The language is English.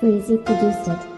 Freezy produced it.